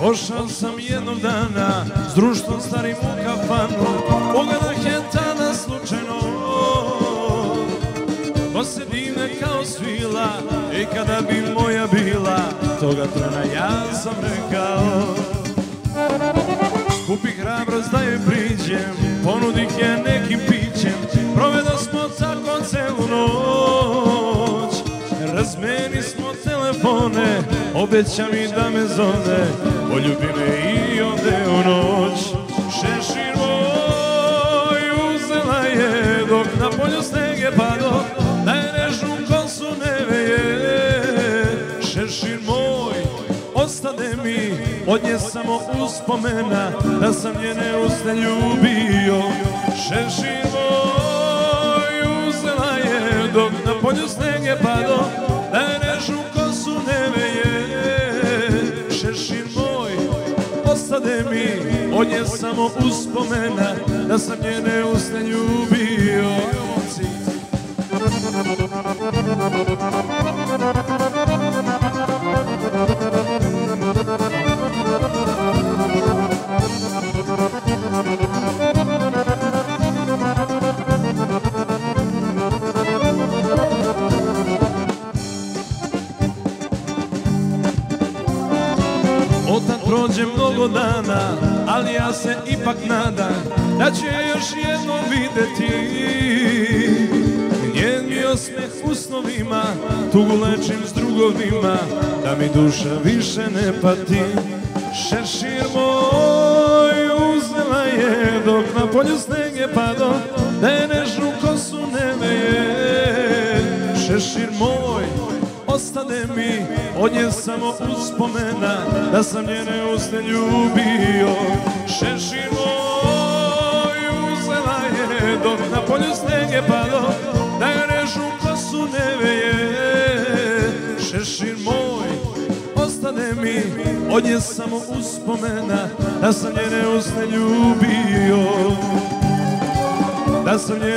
Pošao sam jednog dana s društvom starim u kafanu Pogledah je tada slučajno. Ko se divne kao svila I kada bi moja bila Toga trena ja sam rekao. Skupi hrabrost da joj priđem Ponudih je nekim pićem Provedo smo tako celu noć smo telefone Obeća mi da me zove Poljubi me i ode u noć. Šešir moj uzela je Dok na polju sneg je pado Da je nežnu kosu ne veje Šešir moj ostade mi Od nje samo uspomena Da sam njene uste ljubio Šešir moj ostade mi. Od nje samo uspomena Da sam njene uste ljubio Otad prođe mnogo dana, ali ja se ipak nadam Da ću je još jednom vidjeti mi osmeh u snovima, tugu lečim s drugovima Da mi duša više ne pati. Šešir moj uzela je dok na polju sneg je pado Da je nežnu kosu ne veje Šešir moj ostane mi od nje samo uspomena da sam njene uste ljubio. Šešir moj uzela je dok na polju sneg je pado da je režu kosu ne veje Šešir moj ostane mi od nje samo uspomena da sam njene uste ljubio. Da sam njene